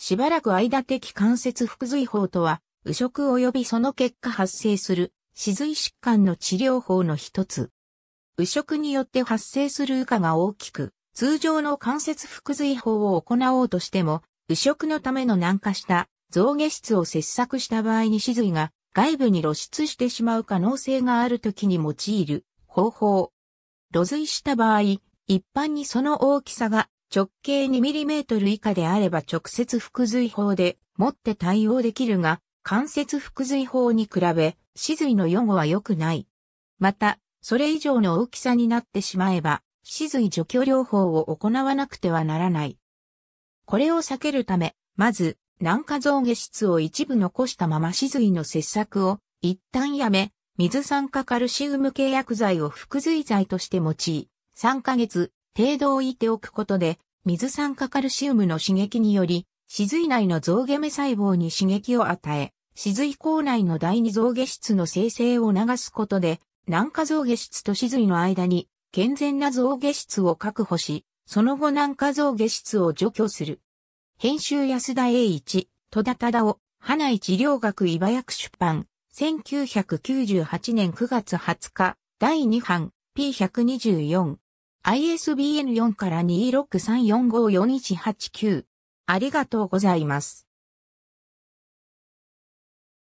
しばらく間的関節腹髄法とは、右食及びその結果発生する、死髄疾患の治療法の一つ。右食によって発生する右下が大きく、通常の関節腹髄法を行おうとしても、右食のための軟化した象下質を切削した場合に死髄が外部に露出してしまう可能性があるときに用いる方法。露髄した場合、一般にその大きさが直径 2mm 以下であれば直接腹髄法で持って対応できるが、関節腹髄法に比べ、死髄の予後は良くない。また、それ以上の大きさになってしまえば、死髄除去療法を行わなくてはならない。これを避けるため、まず、軟化増下質を一部残したまま死髄の切削を一旦やめ、水酸化カルシウム契約剤を腹髄剤として用い、3ヶ月程度を置いておくことで、水酸化カルシウムの刺激により、死髄内の増下目細胞に刺激を与え、死髄口内の第二増下質の生成を流すことで、軟化増下質と死髄の間に健全な増下質を確保し、その後軟化増下質を除去する。編集安田栄一、戸田忠夫、花井治療学医薬出版、1998年9月20日、第2版、P124。ISBN 4から2634541189。ありがとうございます。